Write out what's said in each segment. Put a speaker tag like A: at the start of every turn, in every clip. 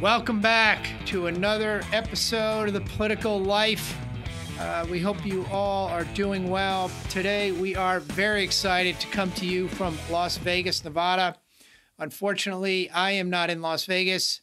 A: Welcome back to another episode of the Political Life. Uh, we hope you all are doing well. Today, we are very excited to come to you from Las Vegas, Nevada. Unfortunately, I am not in Las Vegas,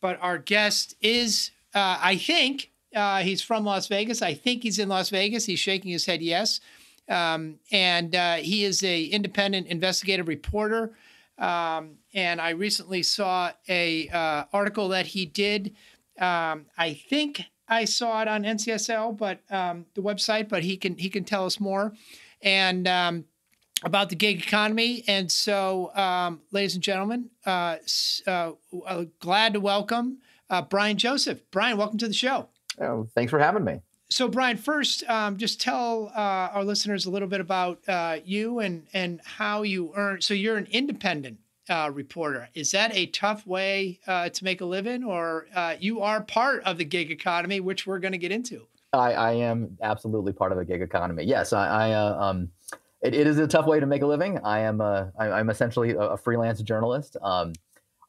A: but our guest is, uh, I think, uh, he's from Las Vegas. I think he's in Las Vegas. He's shaking his head yes. Um, and uh, he is a independent investigative reporter um, and I recently saw a uh, article that he did. Um, I think I saw it on NCSL, but um, the website. But he can he can tell us more, and um, about the gig economy. And so, um, ladies and gentlemen, uh, uh, uh, glad to welcome uh, Brian Joseph. Brian, welcome to the show.
B: Oh, thanks for having me.
A: So, Brian, first, um, just tell uh, our listeners a little bit about uh, you and and how you earn. So, you're an independent uh, reporter. Is that a tough way uh, to make a living, or uh, you are part of the gig economy, which we're going to get into?
B: I, I, am absolutely part of the gig economy. Yes, I, I uh, um, it, it is a tough way to make a living. I am a, I, am essentially a, a, freelance journalist. Um,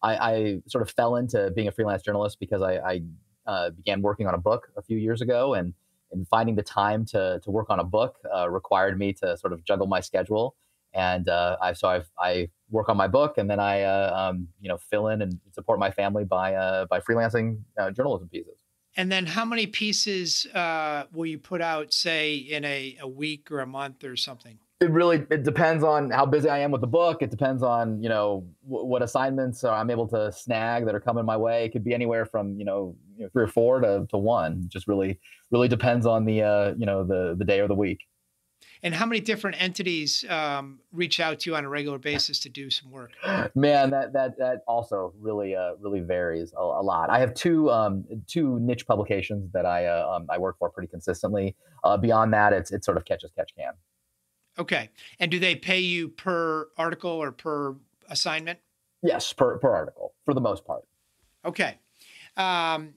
B: I, I, sort of fell into being a freelance journalist because I, I began working on a book a few years ago, and and finding the time to to work on a book uh, required me to sort of juggle my schedule. And uh, I so I've, I work on my book, and then I uh, um, you know fill in and support my family by uh, by freelancing uh, journalism pieces.
A: And then, how many pieces uh, will you put out, say, in a, a week or a month or something?
B: It really it depends on how busy I am with the book. It depends on you know w- what assignments I'm able to snag that are coming my way. It could be anywhere from you know, you know three or four to, to one. It just really really depends on the uh, you know the the day or the week.
A: And how many different entities um, reach out to you on a regular basis to do some work?
B: Man, that that that also really uh, really varies a, a, lot. I have two um, two niche publications that I uh, um, I work for pretty consistently. Uh, beyond that, it's it's sort of catch as catch can.
A: Okay, and do they pay you per article or per assignment?
B: Yes, per per article for the most part.
A: Okay. Um,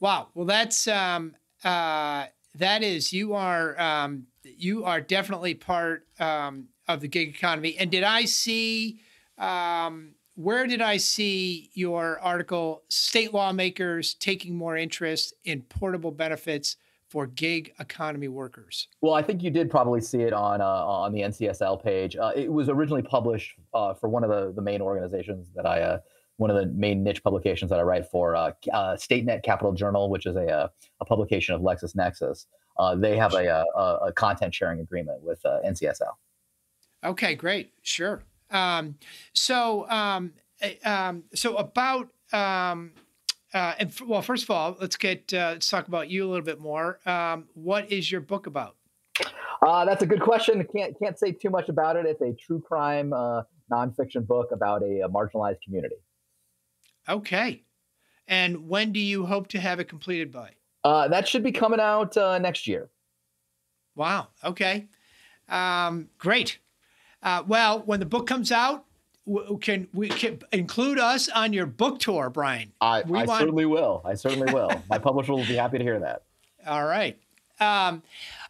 A: wow. Well, that's um, uh, that is you are um, you are definitely part um, of the gig economy. And did I see um, where did I see your article? State lawmakers taking more interest in portable benefits for gig economy workers.
B: Well, I think you did probably see it on uh, on the NCSL page. Uh, it was originally published uh, for one of the, the main organizations that I uh, one of the main niche publications that I write for, uh, uh, StateNet Capitol Journal, which is a, a publication of LexisNexis. Uh, they have a, a, a, content sharing agreement with uh, NCSL.
A: Okay, great, sure. Um, so, um, eh, um, so about um, uh, and f- well, first of all, let's get uh, let's talk about you a little bit more. Um, what is your book about?
B: Uh, that's a good question. Can't can't say too much about it. It's a true crime uh, nonfiction book about a, a marginalized community.
A: Okay. And when do you hope to have it completed by?
B: Uh, that should be coming out uh, next year.
A: Wow. Okay. Um, great. Uh, well, when the book comes out, can we can include us on your book tour, Brian?
B: I, I want... certainly will. I certainly will. My publisher will be happy to hear that.
A: All right. Um,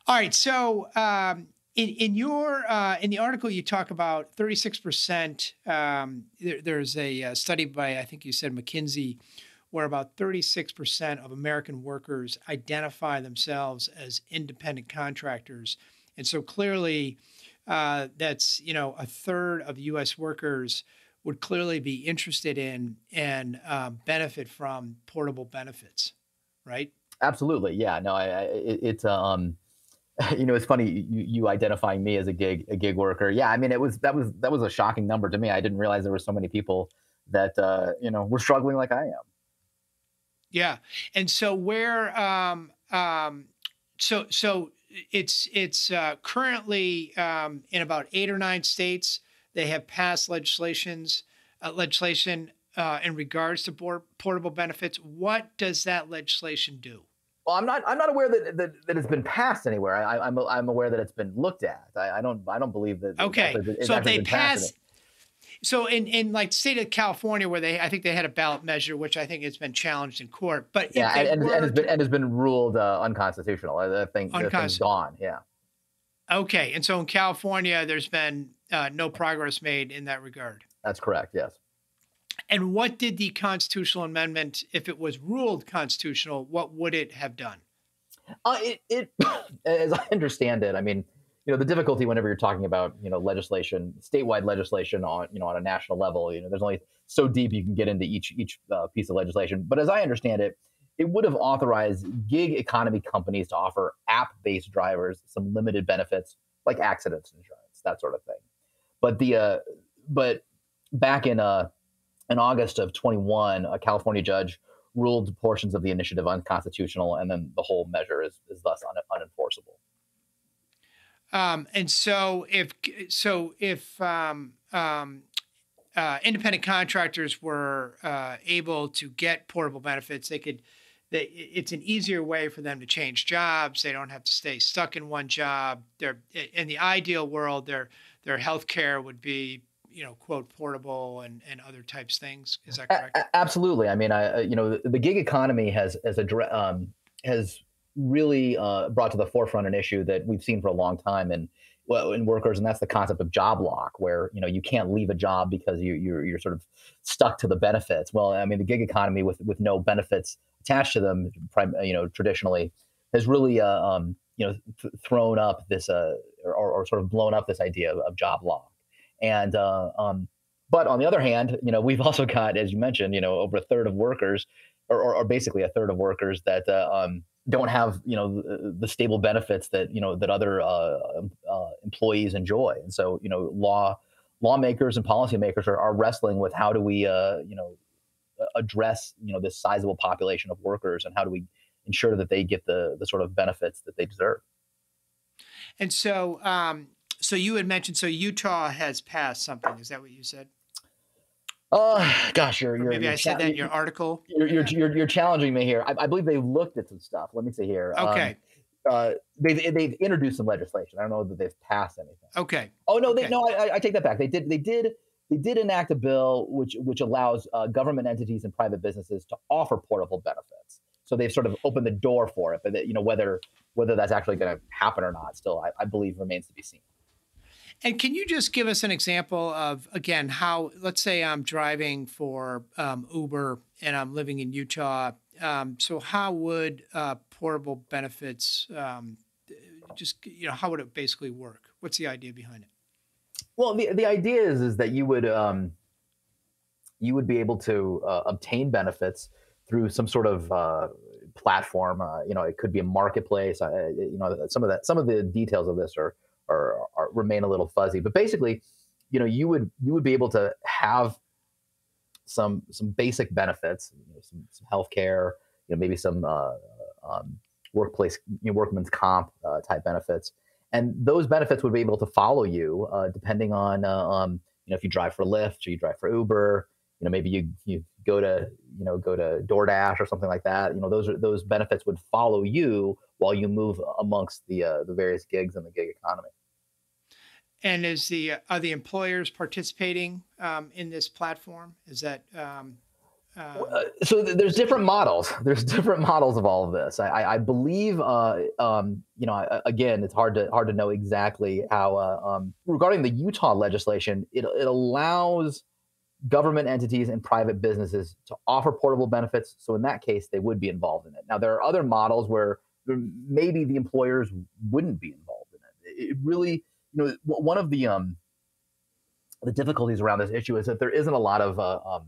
A: all right. So, um, in, in your uh, in the article you talk about 36% um, there's a, a, uh, study by i think you said mckinsey where about 36% of american workers identify themselves as independent contractors and so clearly uh, that's you know a third of us workers would clearly be interested in and um, benefit from portable benefits right
B: absolutely yeah no I, I it, it's um you know, it's funny you, you identifying me as a gig a gig worker. Yeah, I mean, it was that was that was a shocking number to me. I didn't realize there were so many people that uh, you know were struggling like I am.
A: Yeah, and so where um, um, so so it's it's uh, currently um, in about eight or nine states. They have passed legislations uh, legislation uh, in regards to board, portable benefits. What does that legislation do?
B: Well, I'm not. I'm not aware that that, that it's been passed anywhere. I, am I'm, I'm aware that it's been looked at. I, I don't. I don't believe that.
A: Okay, so if they pass, So in in like state of California, where they I think they had a ballot measure, which I think has been challenged in court. But
B: yeah, and, and, and, has been, and has been ruled uh, unconstitutional. I think the thing's gone. Yeah.
A: Okay, and so in California, there's been uh, no progress made in that regard.
B: That's correct. Yes.
A: And what did the constitutional amendment, if it was ruled constitutional, what would it have done?
B: Uh, it, it, as I understand it, I mean, you know, the difficulty whenever you're talking about, you know, legislation, statewide legislation on, you know, on a national level, you know, there's only so deep you can get into each each uh, piece of legislation. But as I understand it, it would have authorized gig economy companies to offer app-based drivers some limited benefits like accidents insurance, that sort of thing. But the uh, but back in uh in August of 21, a California judge ruled portions of the initiative unconstitutional, and then the whole measure is, is thus un, unenforceable.
A: Um, and so, if so, if um, um, uh, independent contractors were uh, able to get portable benefits, they could. They, it's an easier way for them to change jobs. They don't have to stay stuck in one job. They're in the ideal world. Their their health care would be you know quote portable and and other types things is that correct
B: a- absolutely i mean i you know the, the gig economy has as a um, has really uh, brought to the forefront an issue that we've seen for a long time in well, in workers, and that's the concept of job lock, where you know you can't leave a job because you, you're you're sort of stuck to the benefits. Well, I mean, the gig economy with with no benefits attached to them, you know, traditionally has really uh, um, you know th- thrown up this uh, or, or, sort of blown up this idea of, of job lock. And uh, um, but on the other hand, you know, we've also got, as you mentioned, you know, over a third of workers, or, or, or basically a third of workers that uh, um, don't have, you know, the, the, stable benefits that you know that other uh, uh, employees enjoy. And so, you know, law lawmakers and policymakers are, are wrestling with how do we, uh, you know, address you know this sizable population of workers and how do we ensure that they get the the sort of benefits that they deserve.
A: And so, um, so you had mentioned so Utah has passed something. Is that what you said?
B: Oh gosh, you're, you're
A: maybe
B: you're
A: I said that in your article.
B: You're, you're, you're, you're challenging me here. I, I, believe they've looked at some stuff. Let me see here.
A: Um, okay.
B: Um, uh, they've they've introduced some legislation. I don't know that they've passed anything.
A: Okay.
B: Oh no, they
A: okay.
B: no. I, I take that back. They did they did they did enact a bill which which allows uh, government entities and private businesses to offer portable benefits. So they've sort of opened the door for it, but that, you know whether whether that's actually going to happen or not, still I, I believe remains to be seen.
A: And can you just give us an example of, again, how, let's say I'm driving for um, Uber and I'm living in Utah. Um, so, how would uh, portable benefits um, just, you know, how would it basically work? What's the idea behind it?
B: Well, the, the idea is, is that you would, um, you would be able to uh, obtain benefits through some sort of uh, platform. Uh, you know, it could be a marketplace. Uh, you know, some of that, some of the details of this are are, are, remain a little fuzzy. But basically, you know, you would you would be able to have some some basic benefits, you know, some, some health care, you know, maybe some uh, um, workplace you know, workman's comp uh, type benefits, and those benefits would be able to follow you uh, depending on uh, um, you know if you drive for Lyft or you drive for Uber. You know, maybe you you go to you know go to DoorDash or something like that. You know, those are those benefits would follow you while you move amongst the uh, the various gigs in the gig economy.
A: And is the are the employers participating um, in this platform? Is that um,
B: uh, so? There's different models. There's different models of all of this. I, I believe, uh, um, you know, again, it's hard to hard to know exactly how. Uh, um, regarding the Utah legislation, it it allows government entities and private businesses to offer portable benefits. So in that case, they would be involved in it. Now there are other models where maybe the employers wouldn't be involved in it. It really you know, one of the um, the difficulties around this issue is that there isn't a lot of uh, um,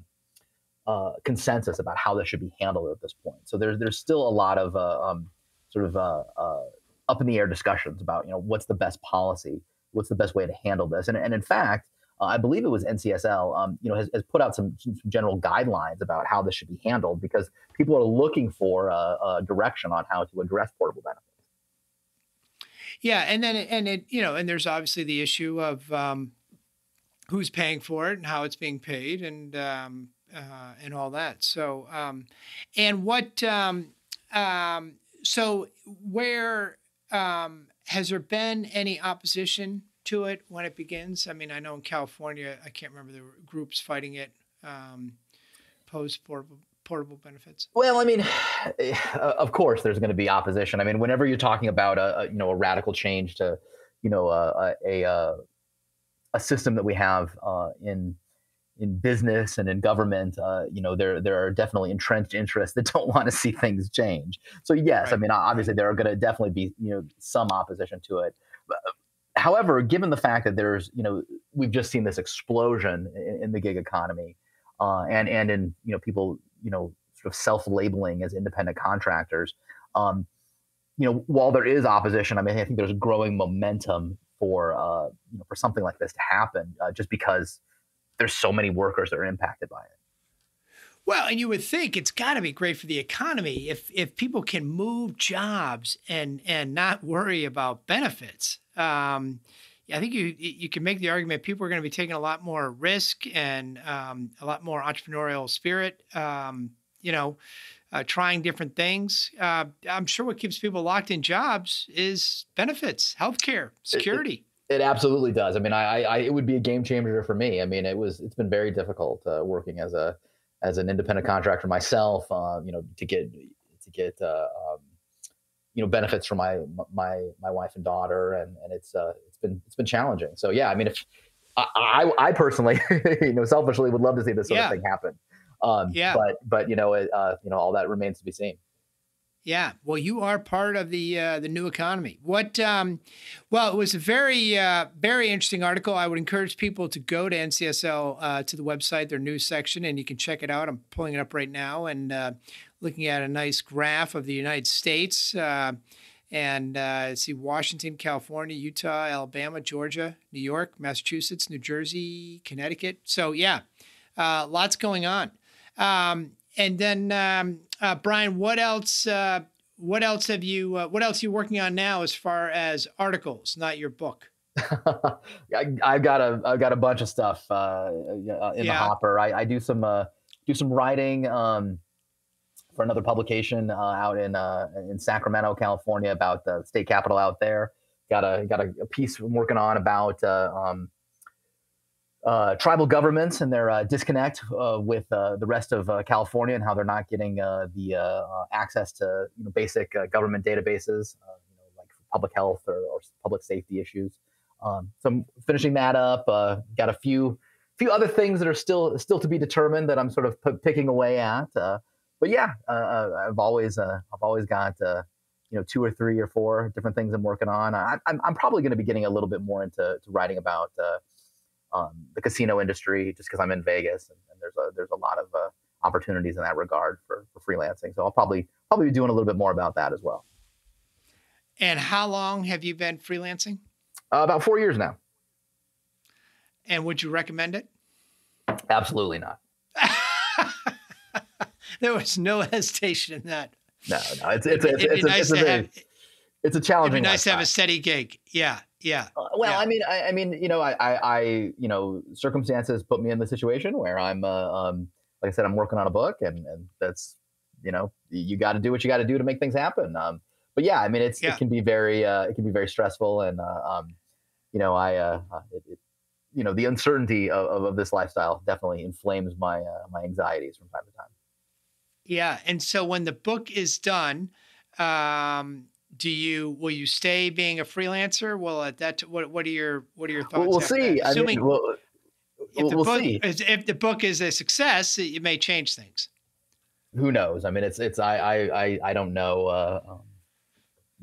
B: uh, consensus about how this should be handled at this point. So there's there's still a lot of uh, um, sort of uh, uh, up in the air discussions about you know what's the best policy, what's the best way to handle this, and and in fact. Uh, I believe it was NCSL, um, you know, has, has, put out some, some, general guidelines about how this should be handled because people are looking for a, a direction on how to address portable benefits.
A: Yeah, and then and it you know and there's obviously the issue of um, who's paying for it and how it's being paid and um, uh, and all that. So um, and what um, um, so where um, has there been any opposition to it when it begins? I mean, I know in California, I can't remember the groups fighting it. Post portable benefits?
B: Well, I mean, of course, there's going to be opposition. I mean, whenever you're talking about a, you know a radical change to you know a a, a, a system that we have uh, in in business and in government, uh, you know, there there are definitely entrenched interests that don't want to see things change. So yes, right. I mean, obviously there are going to definitely be you know some opposition to it. But, however, given the fact that there's you know we've just seen this explosion in, in the gig economy, uh, and and in you know people you know sort of self-labeling as independent contractors. Um, you know, while there is opposition, I mean, I think there's growing momentum for uh, you know for something like this to happen, uh, just because there's so many workers that are impacted by it.
A: Well, and you would think it's got to be great for the economy if if people can move jobs and and not worry about benefits. Um, I think you you can make the argument people are going to be taking a lot more risk and um, a lot more entrepreneurial spirit. Um, you know, uh, trying different things. Uh, I'm sure what keeps people locked in jobs is benefits, healthcare, security.
B: It, it, it absolutely does. I mean, I, I, it would be a game changer for me. I mean, it was it's been very difficult uh, working as a as an independent contractor myself. Uh, you know, to get to get uh, um, you know benefits for my my my wife and daughter, and and it's uh, it's been it's been challenging. So yeah, I mean, if I I, I personally, you know, selfishly would love to see this sort yeah. of thing happen. Um, yeah. But but you know, it, uh, you know, all that remains to be seen.
A: Yeah, well, you are part of the uh, the new economy. What? Um, well, it was a very uh, very interesting article. I would encourage people to go to NCSL uh, to the website, their news section, and you can check it out. I'm pulling it up right now and uh, looking at a nice graph of the United States. Uh, and uh, see Washington, California, Utah, Alabama, Georgia, New York, Massachusetts, New Jersey, Connecticut. So yeah, lots going on. Um, and then um, uh, Brian, what else? Uh, what else have you? Uh, what else are you working on now as far as articles, not your book?
B: I, have got a I've got a bunch of stuff uh, in yeah. the hopper. I, I do some uh, do some writing um, for another publication uh, out in in Sacramento, California, about the state capital out there. Got a got a, a piece I'm working on about um, uh, tribal governments and their uh, disconnect uh, with uh, the rest of uh, California and how they're not getting uh, the access to you know, basic government databases, you know, like public health or, or public safety issues. Um, so I'm finishing that up. got a few few other things that are still still to be determined that I'm sort of p- picking away at. But yeah, I've always I've always got you know two or three or four different things I'm working on. I, am probably going to be getting a little bit more into writing about um, the casino industry just because I'm in Vegas and, and, there's a there's a lot of uh, opportunities in that regard for, for freelancing. So I'll probably probably be doing a little bit more about that as well.
A: And how long have you been freelancing?
B: Uh, about four years now.
A: And would you recommend it?
B: Absolutely not.
A: there was no hesitation in that.
B: No, no, it's it's it's, it's, nice it's, a, have, it's a challenging.
A: It'd be nice to have a steady gig. Yeah, yeah.
B: Uh, well,
A: yeah.
B: I mean, I, I, mean, you know, I, I, I, you know, circumstances put me in the situation where I'm, uh, um, like I said, I'm working on a book, and and that's, you know, you got to do what you got to do to make things happen. Um, but yeah, I mean, it's yeah. it can be very, uh, it can be very stressful, and uh, um, you know, I, uh, uh it, it, you know, the uncertainty of, of, of, this lifestyle definitely inflames my uh, my anxieties from time to time.
A: Yeah, and so when the book is done, um, do you will you stay being a freelancer? Well, at that what what are your what are your thoughts?
B: Well, we'll see. Assuming, I mean, we'll,
A: if the
B: we'll
A: book
B: see.
A: Is, if the book is a success, it may change things.
B: Who knows? I mean, it's it's I I I, I don't know. Uh, um,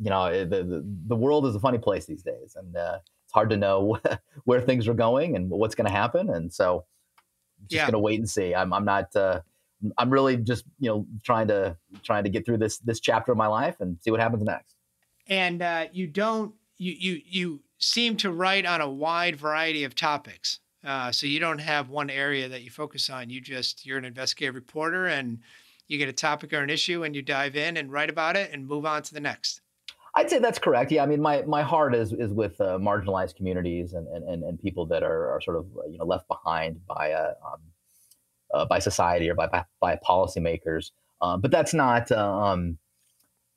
B: you know, the, the the world is a funny place these days, and uh, it's hard to know where things are going and what's going to happen. And so, just yeah. going to wait and see. I'm I'm not. Uh, I'm really just you know trying to trying to get through this this chapter of my life and see what happens next
A: and uh, you don't you you you seem to write on a wide variety of topics. Uh, so you don't have one area that you focus on. You just you're an investigative reporter, and you get a topic or an issue, and you dive in and write about it, and move on to the next.
B: I'd say that's correct. Yeah, I mean, my, my heart is is with uh, marginalized communities and, and, and people that are, are sort of you know left behind by a, um, uh, by society or by by, policymakers. Uh, but that's not uh, um,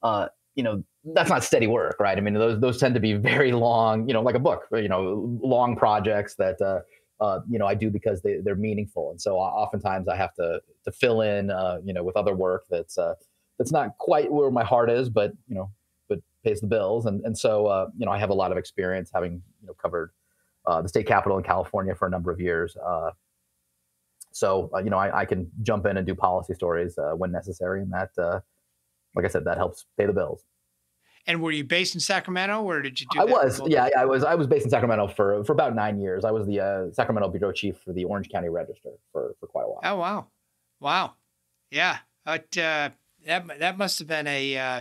B: uh, you know, that's not steady work, right? I mean, those those tend to be very long, you know, like a book, you know, long projects that uh, uh, you know I do because they they're meaningful, and so oftentimes I have to to fill in, uh, you know, with other work that's uh, that's not quite where my heart is, but you know, but pays the bills, and and so uh, you know I have a lot of experience having you know covered uh, the state capitol in California for a number of years. Uh, so uh, you know I, I, can jump in and do policy stories uh, when necessary, and that, uh, like I said, that helps pay the bills.
A: And were you based in Sacramento, or did you do?
B: I was, yeah, I was. I was based in Sacramento for for about nine years. I was the uh, Sacramento bureau chief for the Orange County Register for for quite a while.
A: Oh wow, wow, yeah. But uh, that that must have been a uh,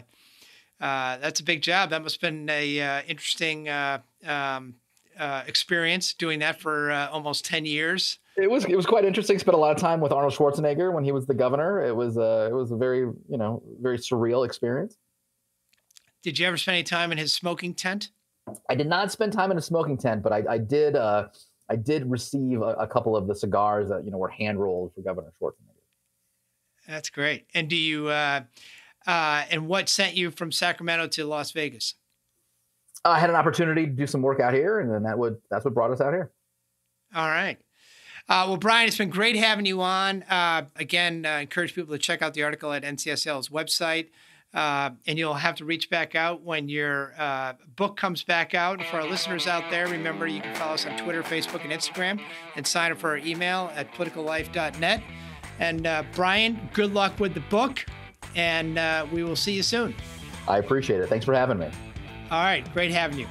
A: uh, that's a big job. That must have been a uh, interesting uh, um, uh, experience doing that for uh, almost ten years.
B: It was it was quite interesting. Spent a lot of time with Arnold Schwarzenegger when he was the governor. It was uh, it was a very you know very surreal experience.
A: Did you ever spend any time in his smoking tent?
B: I did not spend time in a smoking tent, but I, I did. Uh, I did receive a, a, couple of the cigars that you know were hand rolled for Governor Schwarzenegger.
A: That's great. And do you? Uh, uh, and what sent you from Sacramento to Las Vegas?
B: I had an opportunity to do some work out here, and then that would that's what brought us out here.
A: All right. Uh, well, Brian, it's been great having you on. Uh, again, uh, encourage people to check out the article at NCSL's website. Uh, and you'll have to reach back out when your uh, book comes back out. And for our listeners out there, remember you can follow us on Twitter, Facebook, and Instagram, and sign up for our email at politicallife.net. And uh, Brian, good luck with the book, and we will see you soon.
B: I appreciate it. Thanks for having me.
A: All right, great having you.